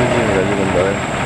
Thank you, brother.